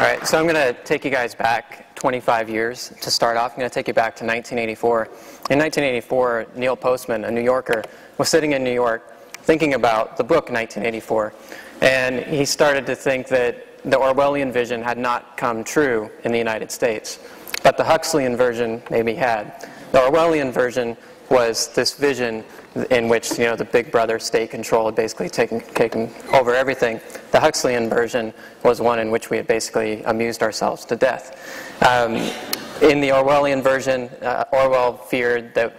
All right, so I'm going to take you guys back 25 years to start off. I'm going to take you back to 1984. In 1984, Neil Postman, a New Yorker, was sitting in New York thinking about the book 1984. And he started to think that the Orwellian vision had not come true in the United States, but the Huxleyan version maybe had. The Orwellian version was this vision in which you know the big brother state control had basically taken, taken over everything. The Huxleyan version was one in which we had basically amused ourselves to death. Um, in the Orwellian version, uh, Orwell feared that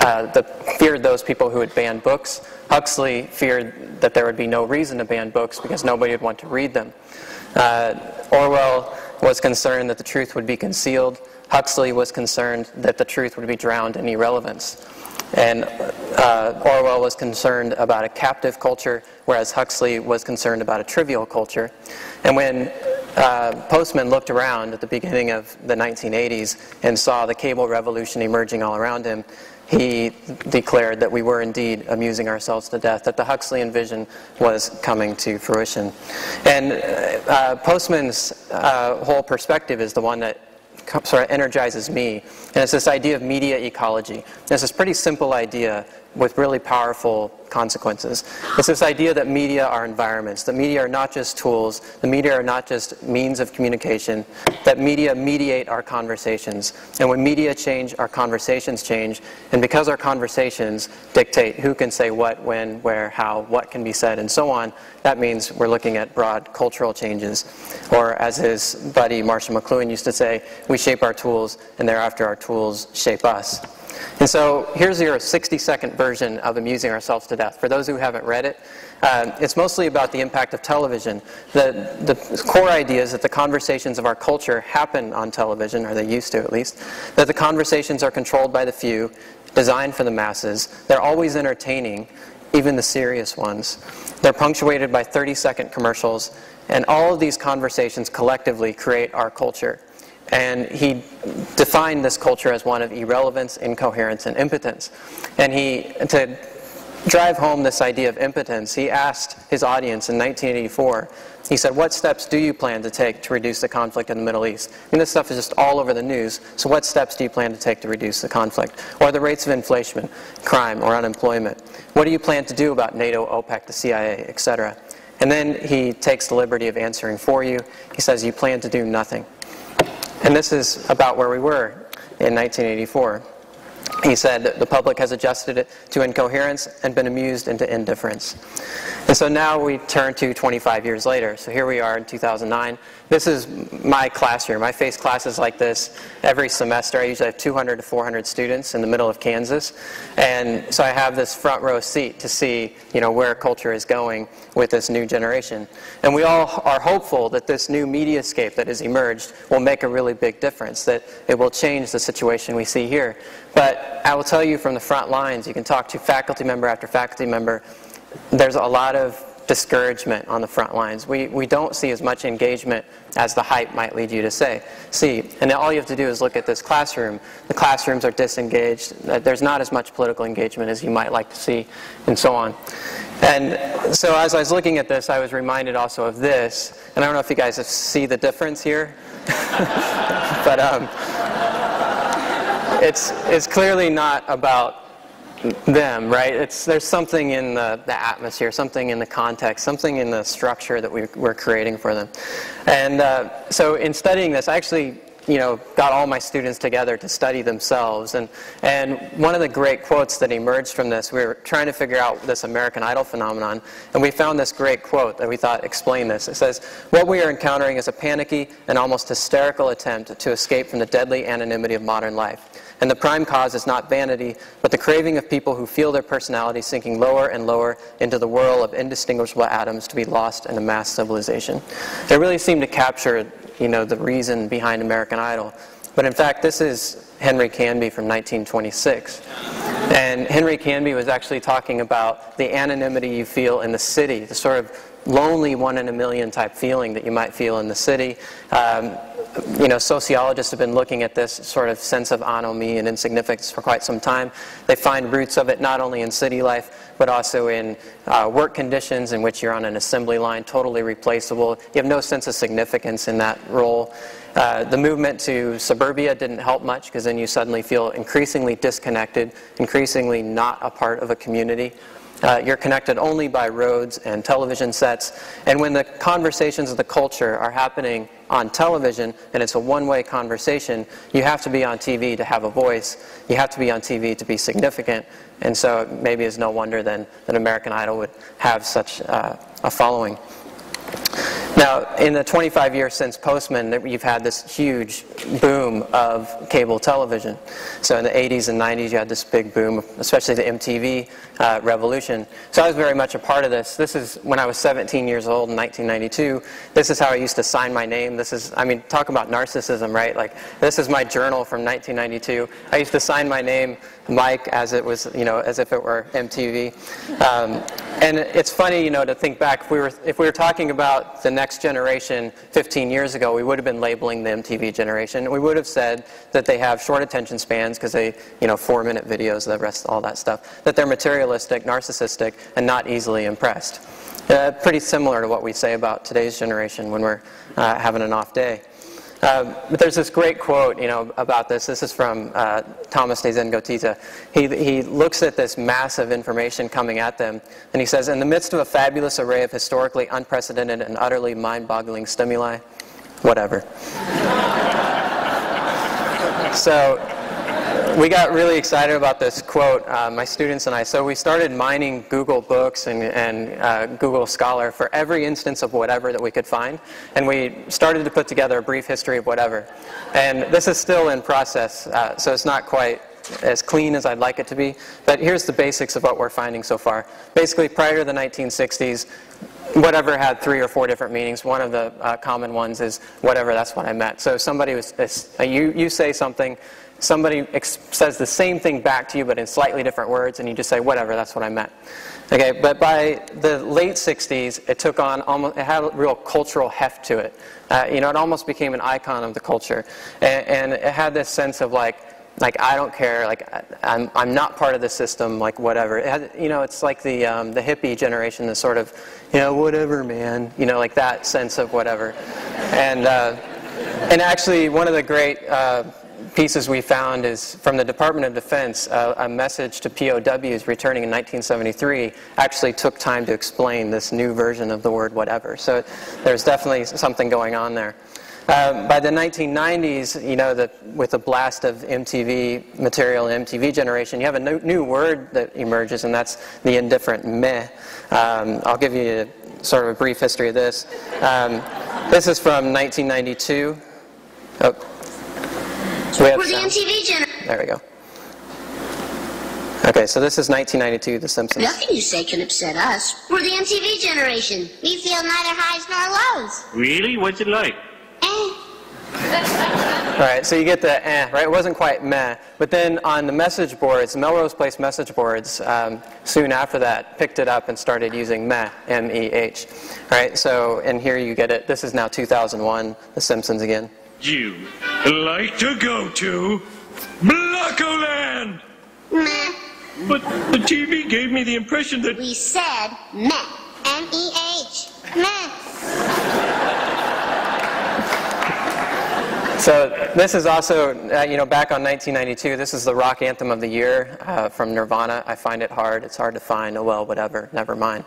uh, the, feared those people who had banned books. Huxley feared that there would be no reason to ban books because nobody would want to read them. Uh, Orwell was concerned that the truth would be concealed. Huxley was concerned that the truth would be drowned in irrelevance. And uh, Orwell was concerned about a captive culture, whereas Huxley was concerned about a trivial culture. And when uh, Postman looked around at the beginning of the 1980s and saw the cable revolution emerging all around him, he declared that we were indeed amusing ourselves to death, that the Huxleyan vision was coming to fruition. And uh, Postman's uh, whole perspective is the one that sort of energizes me. And it's this idea of media ecology. It's this pretty simple idea with really powerful consequences. It's this idea that media are environments, that media are not just tools, the media are not just means of communication, that media mediate our conversations. And when media change, our conversations change. And because our conversations dictate who can say what, when, where, how, what can be said, and so on, that means we're looking at broad cultural changes. Or as his buddy Marshall McLuhan used to say, we shape our tools, and thereafter our tools shape us. And so here's your 60 second version of Amusing Ourselves to Death. For those who haven't read it, uh, it's mostly about the impact of television. The, the core idea is that the conversations of our culture happen on television, or they used to at least, that the conversations are controlled by the few, designed for the masses. They're always entertaining, even the serious ones. They're punctuated by 30 second commercials, and all of these conversations collectively create our culture. And he defined this culture as one of irrelevance, incoherence, and impotence. And he, to drive home this idea of impotence, he asked his audience in 1984, he said, What steps do you plan to take to reduce the conflict in the Middle East? I mean, this stuff is just all over the news. So, what steps do you plan to take to reduce the conflict? Or the rates of inflation, crime, or unemployment? What do you plan to do about NATO, OPEC, the CIA, etc.? And then he takes the liberty of answering for you. He says, You plan to do nothing. And this is about where we were in 1984. He said the public has adjusted it to incoherence and been amused into indifference. And so now we turn to 25 years later. So here we are in 2009. This is my classroom. I face classes like this every semester. I usually have 200 to 400 students in the middle of Kansas. And so I have this front row seat to see, you know, where culture is going with this new generation. And we all are hopeful that this new mediascape that has emerged will make a really big difference, that it will change the situation we see here. But I will tell you from the front lines, you can talk to faculty member after faculty member, there's a lot of discouragement on the front lines. We, we don't see as much engagement as the hype might lead you to say. See, and all you have to do is look at this classroom. The classrooms are disengaged. There's not as much political engagement as you might like to see, and so on. And so as I was looking at this, I was reminded also of this. And I don't know if you guys see the difference here, but um, it's, it's clearly not about them, right? It's, there's something in the, the atmosphere, something in the context, something in the structure that we, are creating for them. And uh, so in studying this, I actually you know, got all my students together to study themselves. And, and one of the great quotes that emerged from this, we were trying to figure out this American Idol phenomenon, and we found this great quote that we thought explained this. It says, What we are encountering is a panicky and almost hysterical attempt to escape from the deadly anonymity of modern life. And the prime cause is not vanity, but the craving of people who feel their personality sinking lower and lower into the whirl of indistinguishable atoms to be lost in a mass civilization. It really seemed to capture, you know, the reason behind American Idol. But in fact, this is Henry Canby from 1926. And Henry Canby was actually talking about the anonymity you feel in the city, the sort of lonely one in a million type feeling that you might feel in the city. Um, you know, sociologists have been looking at this sort of sense of anomie and insignificance for quite some time. They find roots of it not only in city life, but also in uh, work conditions in which you're on an assembly line, totally replaceable. You have no sense of significance in that role. Uh, the movement to suburbia didn't help much because then you suddenly feel increasingly disconnected, increasingly not a part of a community. Uh, you're connected only by roads and television sets. And when the conversations of the culture are happening on television and it's a one way conversation, you have to be on TV to have a voice. You have to be on TV to be significant. And so maybe it's no wonder then that American Idol would have such uh, a following. Now, in the 25 years since Postman, you've had this huge boom of cable television. So in the 80s and 90s, you had this big boom, especially the MTV uh, revolution. So I was very much a part of this. This is when I was 17 years old in 1992. This is how I used to sign my name. This is, I mean, talk about narcissism, right? Like, this is my journal from 1992. I used to sign my name Mike as it was, you know, as if it were MTV. Um, and it's funny, you know, to think back. If we were if we were talking about the next generation 15 years ago, we would have been labeling the MTV generation. We would have said that they have short attention spans because they, you know, four-minute videos, the rest, all that stuff. That they're materialistic, narcissistic, and not easily impressed. Uh, pretty similar to what we say about today's generation when we're uh, having an off day. Uh, but there's this great quote, you know, about this. This is from uh, Thomas de Zengotita. He, he looks at this massive information coming at them, and he says, in the midst of a fabulous array of historically unprecedented and utterly mind-boggling stimuli, whatever. so we got really excited about this quote, uh, my students and I. So we started mining Google Books and, and uh, Google Scholar for every instance of whatever that we could find. And we started to put together a brief history of whatever. And this is still in process, uh, so it's not quite as clean as I'd like it to be. But here's the basics of what we're finding so far. Basically, prior to the 1960s, whatever had three or four different meanings. One of the uh, common ones is whatever, that's what I meant. So somebody was, uh, you, you say something, somebody says the same thing back to you but in slightly different words and you just say whatever that's what i meant. Okay but by the late 60s it took on almost it had a real cultural heft to it. Uh, you know it almost became an icon of the culture. And, and, it had this sense of like like i don't care like i'm, I'm not part of the system like whatever. Had, you know it's like the um, the hippie generation the sort of you know whatever man you know like that sense of whatever. And uh, and actually one of the great uh, pieces we found is from the Department of Defense, uh, a message to POWs returning in 1973 actually took time to explain this new version of the word whatever. So there's definitely something going on there. Um, by the 1990s, you know, the, with the blast of MTV material MTV generation, you have a new, new word that emerges, and that's the indifferent meh. Um, I'll give you a, sort of a brief history of this. Um, this is from 1992. Oh, so we have We're the MTV generation. There we go. Okay, so this is 1992, The Simpsons. Nothing you say can upset us. We're the MTV generation. We feel neither highs nor lows. Really? What's it like? Eh. All right, so you get the eh, right? It wasn't quite meh. But then on the message boards, Melrose Place message boards, um, soon after that, picked it up and started using meh, M-E-H. All right, so, and here you get it. This is now 2001, The Simpsons again you like to go to Blockoland? Meh. But the TV gave me the impression that... We said meh. M-E-H. Meh. So this is also, uh, you know, back on 1992. This is the rock anthem of the year uh, from Nirvana. I find it hard. It's hard to find. Oh well, whatever. Never mind.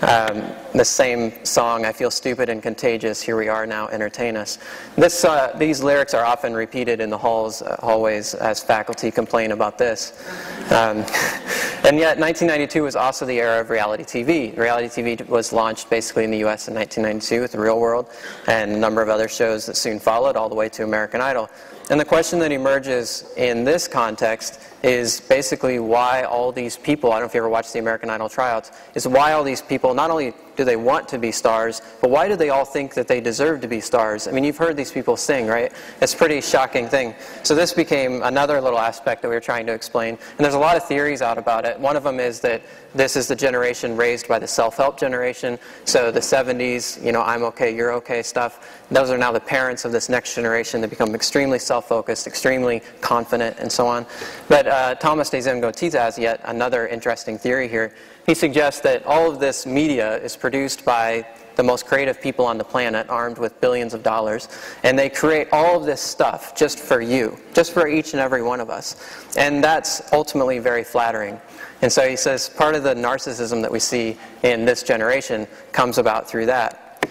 Um, the same song. I feel stupid and contagious. Here we are now. Entertain us. This, uh, these lyrics are often repeated in the halls, uh, hallways as faculty complain about this. Um, and yet, 1992 was also the era of reality TV. Reality TV was launched basically in the U.S. in 1992 with The Real World and a number of other shows that soon followed, all the way to American Idol. And the question that emerges in this context is basically why all these people, I don't know if you ever watched the American Idol tryouts, is why all these people not only do they want to be stars, but why do they all think that they deserve to be stars? I mean, you've heard these people sing, right? It's a pretty shocking thing. So this became another little aspect that we were trying to explain. And there's a lot of theories out about it. One of them is that this is the generation raised by the self-help generation. So the 70s, you know, I'm okay, you're okay stuff. Those are now the parents of this next generation that become extremely self-focused, extremely confident, and so on. But uh, Thomas de Zengotita has yet another interesting theory here he suggests that all of this media is produced by the most creative people on the planet, armed with billions of dollars, and they create all of this stuff just for you, just for each and every one of us. And that's ultimately very flattering. And so he says part of the narcissism that we see in this generation comes about through that.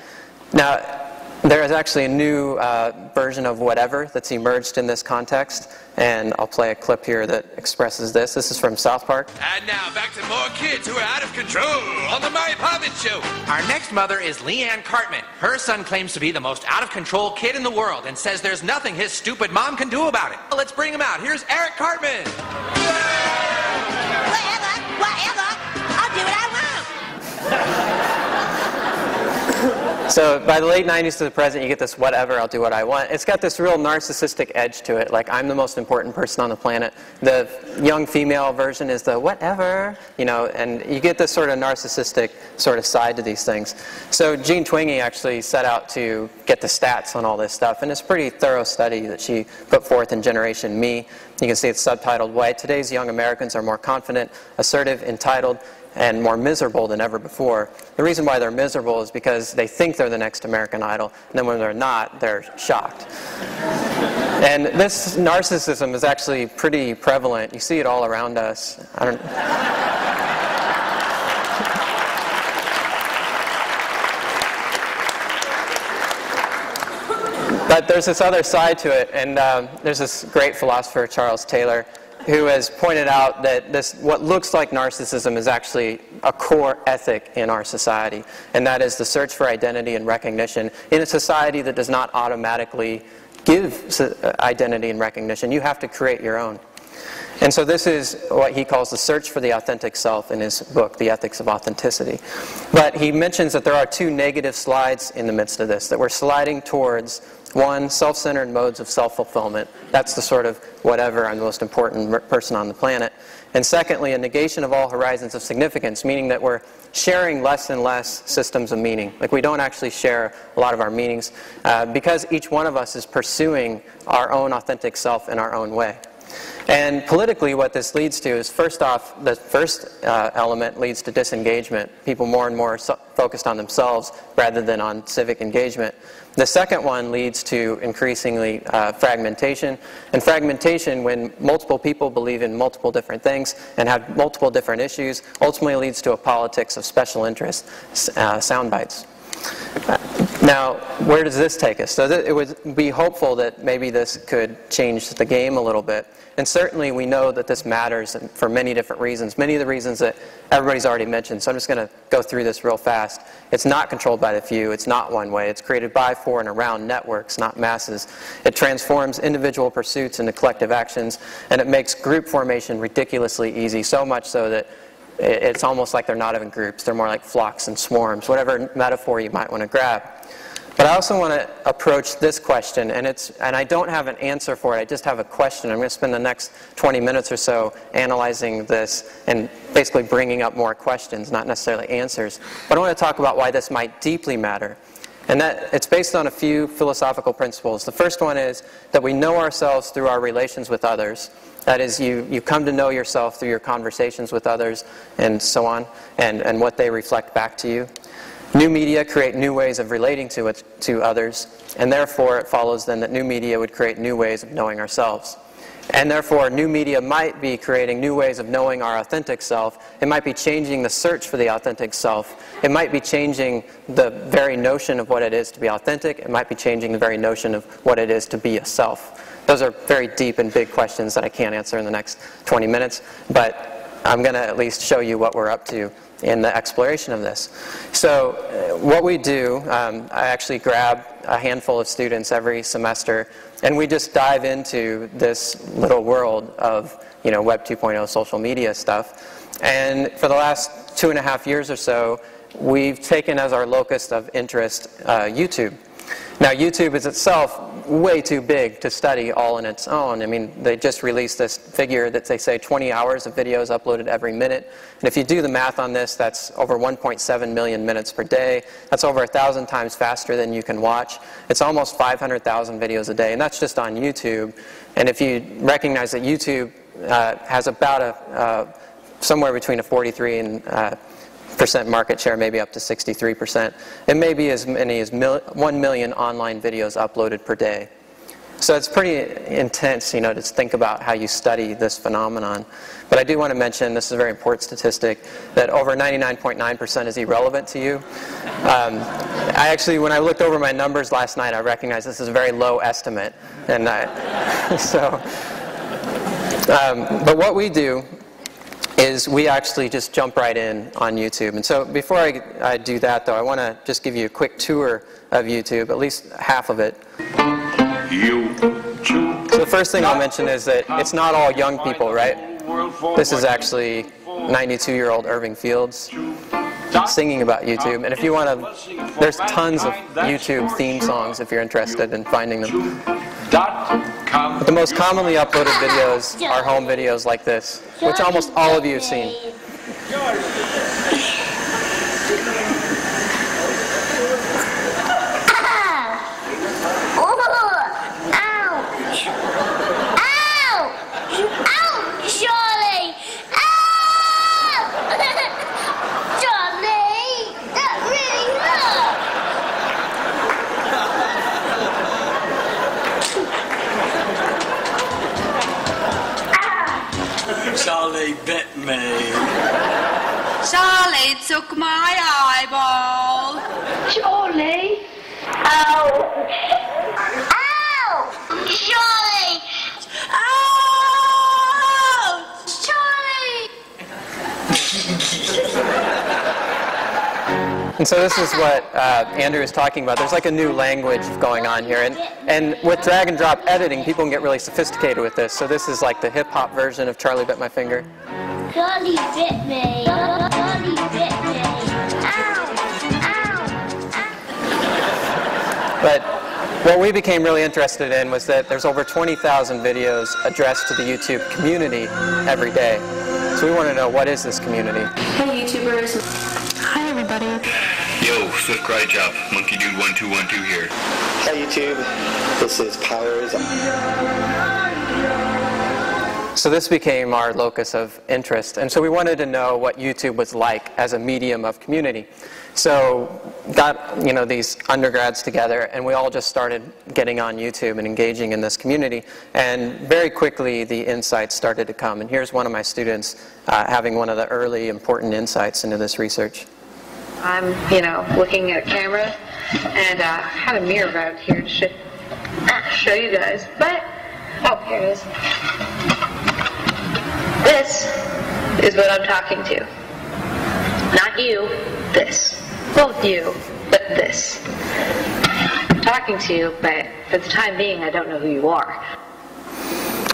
Now, there is actually a new uh, version of whatever that's emerged in this context, and I'll play a clip here that expresses this. This is from South Park. And now back to more kids who are out of control on the Mary Poppins Show. Our next mother is Liane Cartman. Her son claims to be the most out of control kid in the world and says there's nothing his stupid mom can do about it. Let's bring him out. Here's Eric Cartman. Whatever, whatever. I'll do what I want. So by the late 90s to the present, you get this whatever, I'll do what I want. It's got this real narcissistic edge to it, like I'm the most important person on the planet. The young female version is the whatever, you know, and you get this sort of narcissistic sort of side to these things. So Jean Twenge actually set out to get the stats on all this stuff, and it's a pretty thorough study that she put forth in Generation Me. You can see it's subtitled Why Today's Young Americans Are More Confident, Assertive, Entitled, and more miserable than ever before. The reason why they're miserable is because they think they're the next American Idol, and then when they're not, they're shocked. And this narcissism is actually pretty prevalent. You see it all around us. I don't. But there's this other side to it, and um, there's this great philosopher, Charles Taylor, who has pointed out that this, what looks like narcissism is actually a core ethic in our society, and that is the search for identity and recognition in a society that does not automatically give uh, identity and recognition. You have to create your own. And so this is what he calls the search for the authentic self in his book, The Ethics of Authenticity. But he mentions that there are two negative slides in the midst of this, that we're sliding towards one, self centered modes of self fulfillment. That's the sort of whatever, I'm the most important person on the planet. And secondly, a negation of all horizons of significance, meaning that we're sharing less and less systems of meaning. Like we don't actually share a lot of our meanings uh, because each one of us is pursuing our own authentic self in our own way. And politically, what this leads to is first off, the first uh, element leads to disengagement. People more and more so focused on themselves rather than on civic engagement. The second one leads to increasingly uh, fragmentation. And fragmentation, when multiple people believe in multiple different things and have multiple different issues, ultimately leads to a politics of special interest uh, sound bites. Now, where does this take us? So it would be hopeful that maybe this could change the game a little bit. And certainly we know that this matters for many different reasons, many of the reasons that everybody's already mentioned. So I'm just going to go through this real fast. It's not controlled by the few. It's not one way. It's created by, for, and around networks, not masses. It transforms individual pursuits into collective actions, and it makes group formation ridiculously easy, so much so that it's almost like they're not even groups. They're more like flocks and swarms, whatever metaphor you might want to grab. But I also want to approach this question, and, it's, and I don't have an answer for it, I just have a question. I'm going to spend the next 20 minutes or so analyzing this and basically bringing up more questions, not necessarily answers. But I want to talk about why this might deeply matter. And that it's based on a few philosophical principles. The first one is that we know ourselves through our relations with others. That is, you, you come to know yourself through your conversations with others and so on, and, and what they reflect back to you. New media create new ways of relating to, it, to others, and therefore it follows then that new media would create new ways of knowing ourselves. And therefore, new media might be creating new ways of knowing our authentic self. It might be changing the search for the authentic self. It might be changing the very notion of what it is to be authentic. It might be changing the very notion of what it is to be a self. Those are very deep and big questions that I can't answer in the next 20 minutes, but I'm going to at least show you what we're up to in the exploration of this. So uh, what we do, um, I actually grab a handful of students every semester, and we just dive into this little world of you know Web 2.0 social media stuff. And for the last two and a half years or so, we've taken as our locus of interest uh, YouTube. Now, YouTube is itself way too big to study all on its own. I mean, they just released this figure that they say 20 hours of videos uploaded every minute. And if you do the math on this, that's over 1.7 million minutes per day. That's over a thousand times faster than you can watch. It's almost 500,000 videos a day, and that's just on YouTube. And if you recognize that YouTube uh, has about a uh, somewhere between a 43 and uh, percent market share, maybe up to 63 percent. It may be as many as mil- 1 million online videos uploaded per day. So it's pretty intense, you know, to think about how you study this phenomenon. But I do want to mention, this is a very important statistic, that over 99.9% is irrelevant to you. Um, I actually, when I looked over my numbers last night, I recognized this is a very low estimate. And I, so, um, but what we do is we actually just jump right in on YouTube. And so before I, I do that, though, I want to just give you a quick tour of YouTube, at least half of it. So the first thing I'll mention is that it's not all young people, right? This is actually 92-year-old Irving Fields singing about YouTube. And if you want to, there's tons of YouTube theme songs if you're interested in finding them. But the most commonly uploaded videos are home videos like this, which almost all of you have seen. And so this is what uh, Andrew is talking about. There's like a new language going on here. And, and with drag and drop editing, people can get really sophisticated with this. So this is like the hip hop version of Charlie Bit My Finger. Charlie bit me. Charlie bit me. Ow! Ow! But what we became really interested in was that there's over 20,000 videos addressed to the YouTube community every day. So we want to know what is this community? Hey YouTubers. Hi everybody. Yo, Swift Cry Job, Monkey Dude 1212 here. Hi YouTube, this is Powers. So this became our locus of interest. And so we wanted to know what YouTube was like as a medium of community. So got you know these undergrads together and we all just started getting on YouTube and engaging in this community. And very quickly the insights started to come. And here's one of my students uh, having one of the early important insights into this research. I'm, you know, looking at a camera and uh, had a mirror out here to sh- show you guys. But, oh, here it is. This is what I'm talking to. Not you, this. Both you, but this. I'm talking to you, but for the time being, I don't know who you are.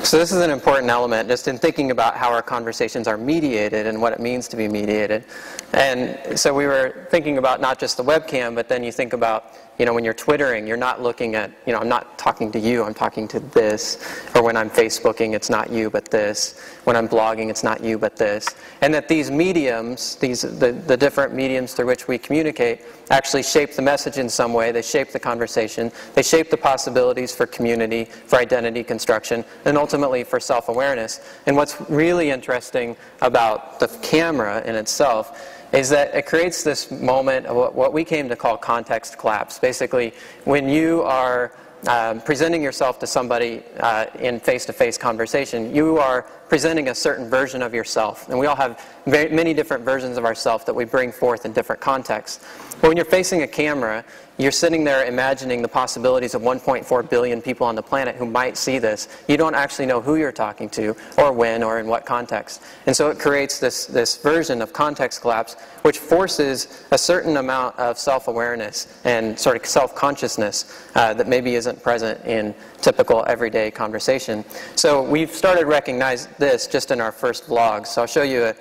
So this is an important element just in thinking about how our conversations are mediated and what it means to be mediated. And so we were thinking about not just the webcam, but then you think about, you know, when you're twittering, you're not looking at, you know, I'm not talking to you, I'm talking to this. Or when I'm Facebooking, it's not you, but this. When I'm blogging, it's not you, but this. And that these mediums, these the, the different mediums through which we communicate, actually shape the message in some way. They shape the conversation. They shape the possibilities for community, for identity construction, and ultimately for self-awareness. And what's really interesting about the camera in itself is that it creates this moment of what- we came to call context collapse. Basically, when you are um, presenting yourself to somebody uh, in face-to-face conversation, you are presenting a certain version of yourself. And we all have very, many different versions of ourselves that we bring forth in different contexts. But when you're facing a camera, you're sitting there imagining the possibilities of 1.4 billion people on the planet who might see this. You don't actually know who you're talking to, or when, or in what context. And so it creates this, this version of context collapse, which forces a certain amount of self awareness and sort of self consciousness uh, that maybe isn't present in typical everyday conversation. So we've started to recognize this just in our first vlog. So I'll show you a.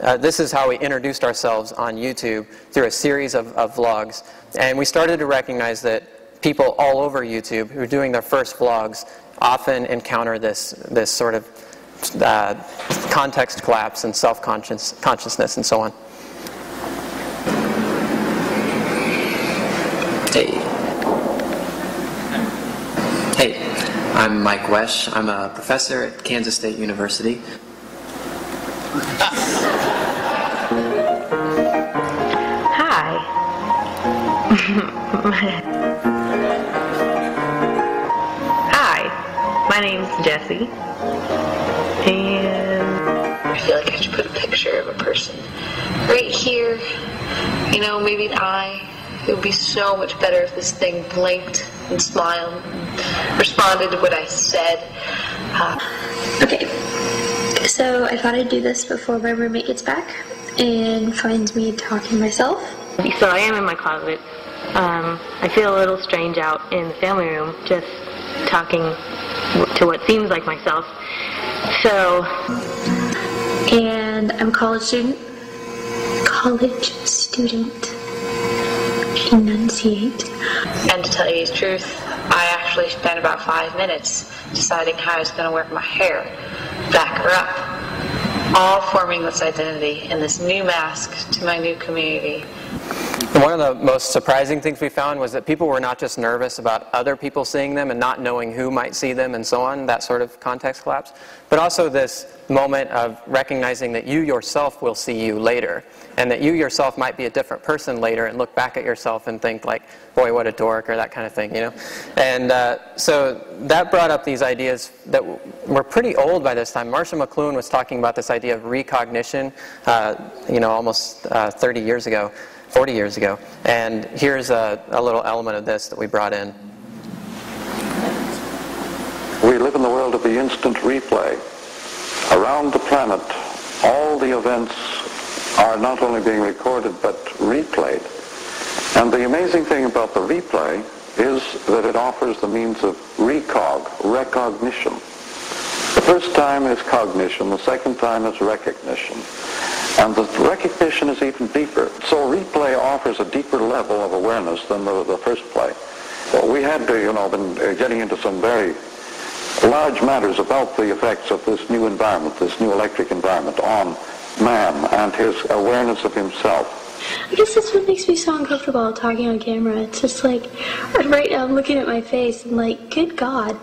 Uh, this is how we introduced ourselves on YouTube through a series of, of vlogs. And we started to recognize that people all over YouTube who are doing their first vlogs often encounter this, this sort of uh, context collapse and self consciousness and so on. Hey, I'm Mike Wesch. I'm a professor at Kansas State University. Hi. Hi, my name's Jesse. And I feel like I should put a picture of a person right here. You know, maybe an eye it would be so much better if this thing blinked and smiled, and responded to what I said. Uh, Okay, so I thought I'd do this before my roommate gets back and finds me talking to myself. So I am in my closet. Um, I feel a little strange out in the family room, just talking to what seems like myself. So, And I'm a college student. College student. Enunciate. and to tell you the truth, I actually spent about five minutes deciding how I was going to wear my hair, back her up, all forming this identity in this new mask to my new community. One of the most surprising things we found was that people were not just nervous about other people seeing them and not knowing who might see them and so on, that sort of context collapse, but also this moment of recognizing that you yourself will see you later and that you yourself might be a different person later and look back at yourself and think like, boy, what a dork or that kind of thing, you know? And uh, so that brought up these ideas that were pretty old by this time. Marshall McLuhan was talking about this idea of recognition, uh, you know, almost uh, 30 years ago. 40 years ago. And here's a, a little element of this that we brought in. We live in the world of the instant replay. Around the planet, all the events are not only being recorded but replayed. And the amazing thing about the replay is that it offers the means of recog, recognition. The first time is cognition, the second time is recognition. And the recognition is even deeper. So replay offers a deeper level of awareness than the, the first play. Well, we had, to, you know, been uh, getting into some very large matters about the effects of this new environment, this new electric environment on man and his awareness of himself. I guess that's what makes me so uncomfortable talking on camera. It's just like, right now I'm looking at my face and like, good God.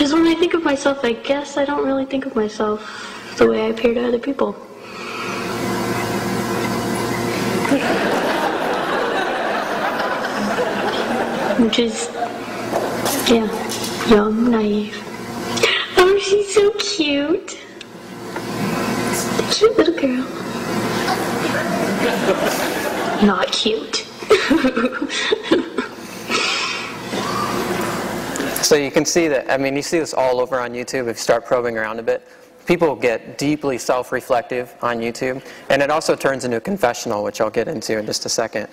Because when I think of myself, I guess I don't really think of myself the way I appear to other people. Which is, yeah, young, naive. Oh, she's so cute. Cute little girl. Not cute. So you can see that, I mean, you see this all over on YouTube if you start probing around a bit. People get deeply self-reflective on YouTube, and it also turns into a confessional, which I'll get into in just a second.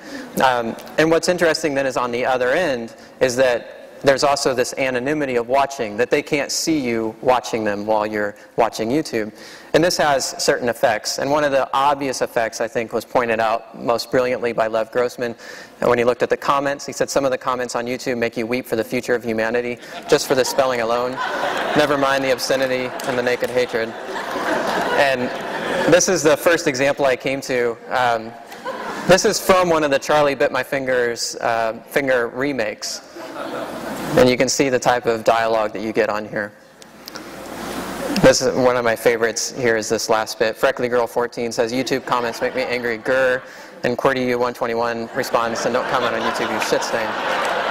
Um, and what's interesting then is on the other end is that there's also this anonymity of watching, that they can't see you watching them while you're watching YouTube. And this has certain effects. And one of the obvious effects, I think, was pointed out most brilliantly by Lev Grossman when he looked at the comments. He said some of the comments on YouTube make you weep for the future of humanity, just for the spelling alone. Never mind the obscenity and the naked hatred. And this is the first example I came to. Um, this is from one of the Charlie Bit My Fingers uh, finger remakes. And you can see the type of dialogue that you get on here. This is one of my favorites. Here is this last bit. Freckly Girl 14 says, YouTube comments make me angry. Grr. And QWERTY U121 responds, and don't comment on YouTube, you shit stain.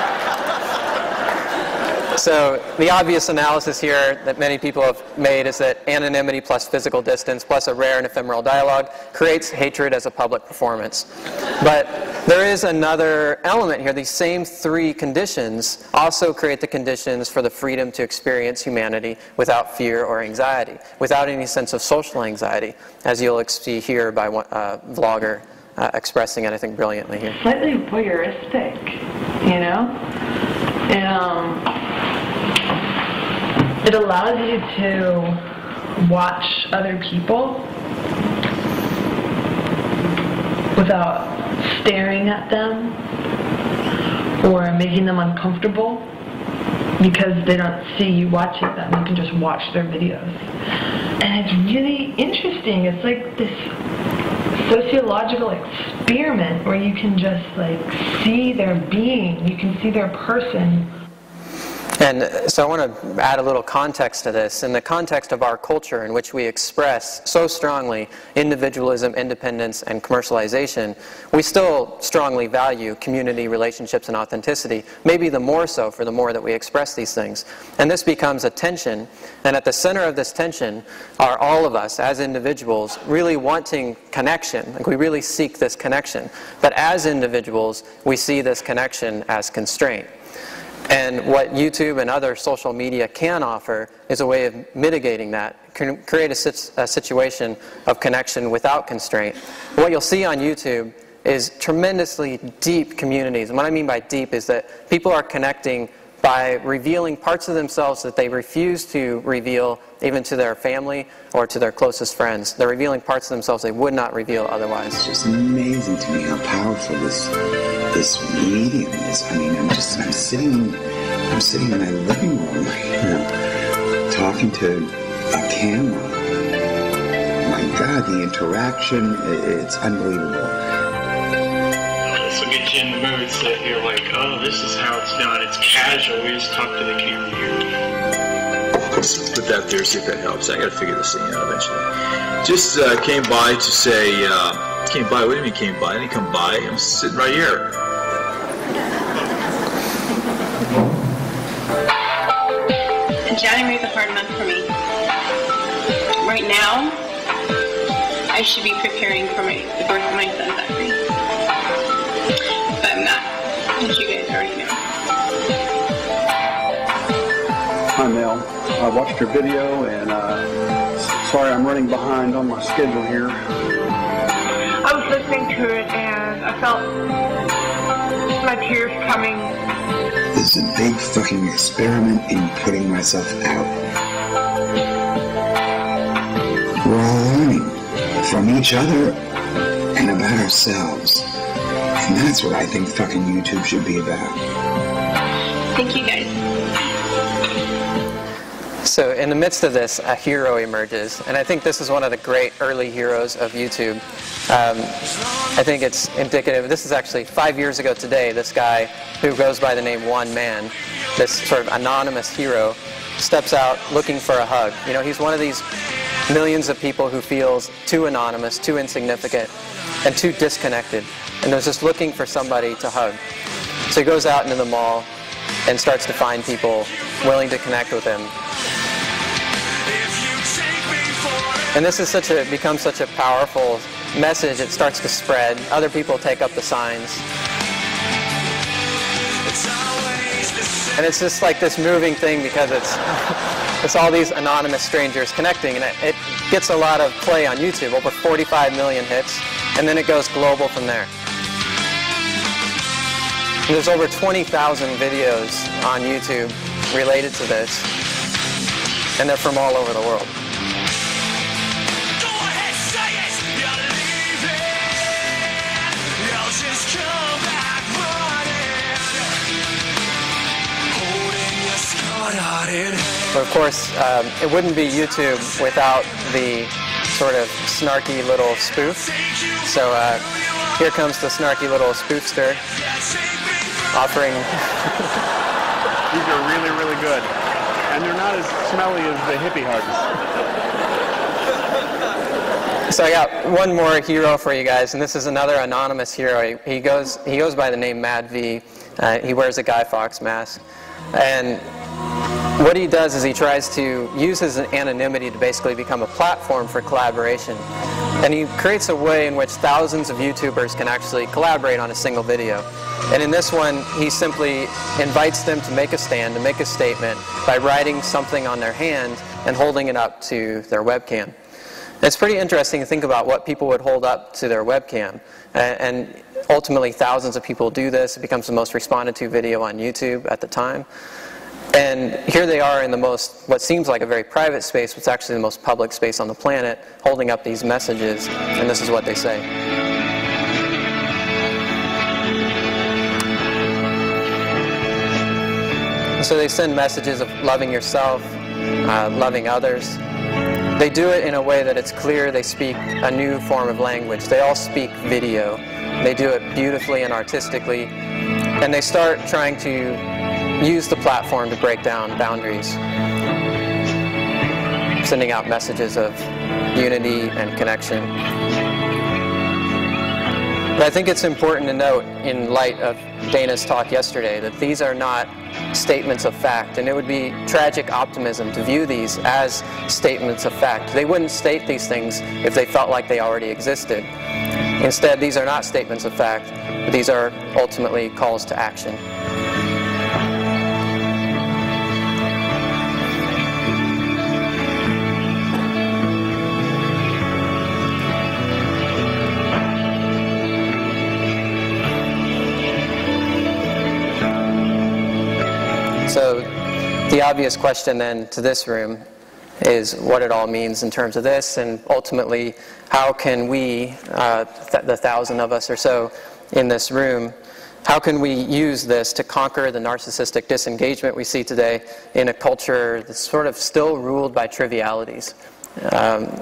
So the obvious analysis here that many people have made is that anonymity plus physical distance plus a rare and ephemeral dialogue creates hatred as a public performance. But there is another element here. These same three conditions also create the conditions for the freedom to experience humanity without fear or anxiety, without any sense of social anxiety, as you'll see here by one uh, vlogger uh, expressing it, I think, brilliantly here. slightly voyeuristic, you know? And um, it allows you to watch other people without staring at them or making them uncomfortable because they don't see you watching them. You can just watch their videos. And it's really interesting. It's like this sociological experiment where you can just like see their being, you can see their person. And uh, so I want to add a little context to this. In the context of our culture, in which we express so strongly individualism, independence, and commercialization, we still strongly value community, relationships, and authenticity, maybe the more so for the more that we express these things. And this becomes a tension. And at the center of this tension are all of us as individuals really wanting connection. Like we really seek this connection. But as individuals, we see this connection as constraint. And what YouTube and other social media can offer is a way of mitigating that, can create a, a, situation of connection without constraint. What you'll see on YouTube is tremendously deep communities. And what I mean by deep is that people are connecting by revealing parts of themselves that they refuse to reveal even to their family or to their closest friends. They're revealing parts of themselves they would not reveal otherwise. It's just amazing to me how powerful this this medium is. I mean, I'm just I'm sitting I'm sitting in my living room, you know, talking to a camera. My God, the interaction, it's unbelievable this will get you in the mood so you're like, oh, this is how it's done. It's casual. We just talk to the camera here. Let's put that there, see if that helps. I got to figure this thing out eventually. Just uh, came by to say, uh, came by. What do you mean came by? I didn't come by. I'm sitting right here. January is a hard month for me. Right now, I should be preparing for my the birth of my son, Zachary as you guys already know. Hi, Mel. I watched your video, and uh, sorry I'm running behind on my schedule here. I was listening to it, and I felt my tears coming. This is a big fucking experiment in putting myself out. We're all learning from each other and about ourselves. And that's what I think fucking YouTube should be about. Thank you guys. So in the midst of this, a hero emerges, and I think this is one of the great early heroes of YouTube. Um, I think it's indicative. This is actually five years ago today. This guy who goes by the name Juan Mann, this sort of anonymous hero, steps out looking for a hug. You know, he's one of these millions of people who feels too anonymous, too insignificant, and too disconnected and was just looking for somebody to hug. So he goes out into the mall and starts to find people willing to connect with him. And this is such a becomes such a powerful message. It starts to spread. Other people take up the signs. And it's just like this moving thing because it's it's all these anonymous strangers connecting, and it, it gets a lot of play on YouTube, over 45 million hits, and then it goes global from there. There's over 20,000 videos on YouTube related to this, and they're from all over the world. But of course, um, it wouldn't be YouTube without the sort of snarky little spoof. So uh, here comes the snarky little spoofster offering. These are really, really good. And they're not as smelly as the hippie hugs. So I got one more hero for you guys, and this is another anonymous hero. He, goes he goes by the name Mad V. Uh, he wears a Guy Fawkes mask, and what he does is he tries to use his anonymity to basically become a platform for collaboration. And he creates a way in which thousands of YouTubers can actually collaborate on a single video. And in this one, he simply invites them to make a stand, to make a statement by writing something on their hand and holding it up to their webcam. It's pretty interesting to think about what people would hold up to their webcam. And ultimately, thousands of people do this. It becomes the most responded to video on YouTube at the time. And here they are in the most, what seems like a very private space, what's actually the most public space on the planet, holding up these messages, and this is what they say. So they send messages of loving yourself, uh, loving others. They do it in a way that it's clear they speak a new form of language. They all speak video. They do it beautifully and artistically. And they start trying to use the platform to break down boundaries, sending out messages of unity and connection. But I think it's important to note, in light of Dana's talk yesterday, that these are not statements of fact, and it would be tragic optimism to view these as statements of fact. They wouldn't state these things if they felt like they already existed. Instead, these are not statements of fact, but these are ultimately calls to action. So the obvious question then to this room is what it all means in terms of this, and ultimately, how can we, uh, th- the thousand of us or so in this room, how can we use this to conquer the narcissistic disengagement we see today in a culture that's sort of still ruled by trivialities? Um,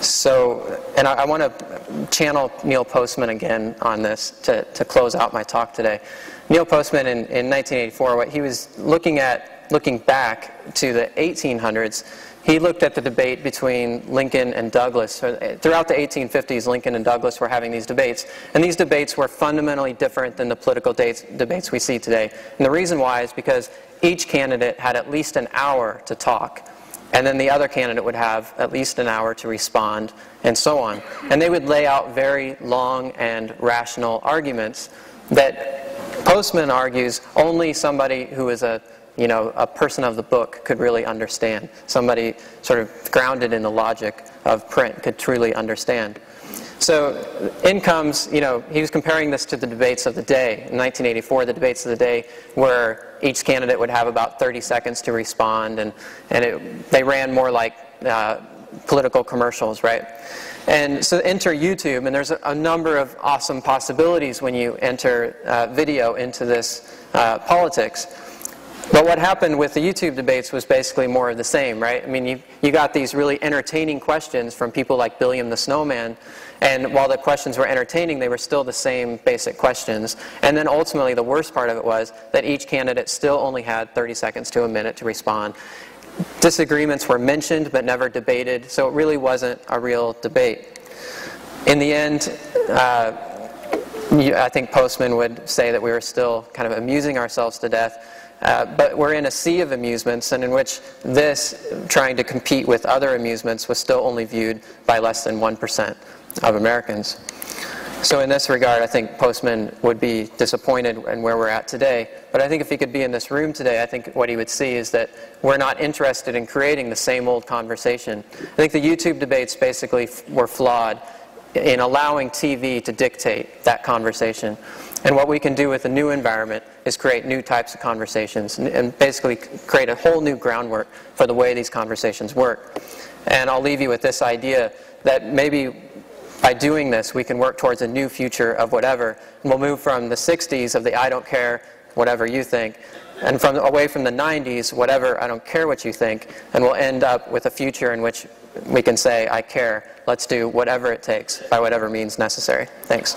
so, and I, I want to channel Neil Postman again on this to, to close out my talk today. Neil Postman in, in 1984, what he was looking at, looking back to the 1800s, he looked at the debate between Lincoln and Douglas. Eh, throughout the 1850s, Lincoln and Douglas were having these debates, and these debates were fundamentally different than the political dates, debates we see today. And the reason why is because each candidate had at least an hour to talk, and then the other candidate would have at least an hour to respond, and so on. And they would lay out very long and rational arguments that Postman argues only somebody who is a you know, a person of the book could really understand. Somebody sort of grounded in the logic of print could truly understand. So in comes, you know, he was comparing this to the debates of the day. In 1984, the debates of the day where each candidate would have about 30 seconds to respond, and, and it, they ran more like uh, political commercials, right? And so enter YouTube, and there's a, number of awesome possibilities when you enter uh, video into this uh, politics. But what happened with the YouTube debates was basically more of the same, right? I mean, you, you got these really entertaining questions from people like Billiam the Snowman, and while the questions were entertaining, they were still the same basic questions. And then ultimately, the worst part of it was that each candidate still only had 30 seconds to a minute to respond. Disagreements were mentioned but never debated, so it really wasn't a real debate. In the end, uh, I think Postman would say that we were still kind of amusing ourselves to death. Uh, but we're in a sea of amusements, and in which this, trying to compete with other amusements, was still only viewed by less than 1% of Americans. So, in this regard, I think Postman would be disappointed in where we're at today. But I think if he could be in this room today, I think what he would see is that we're not interested in creating the same old conversation. I think the YouTube debates basically were flawed in allowing TV to dictate that conversation. And what we can do with a new environment is create new types of conversations and, and basically create a whole new groundwork for the way these conversations work. And I'll leave you with this idea that maybe by doing this, we can work towards a new future of whatever. And we'll move from the 60s of the I don't care, whatever you think, and from away from the 90s, whatever, I don't care what you think, and we'll end up with a future in which we can say, I care. Let's do whatever it takes by whatever means necessary. Thanks.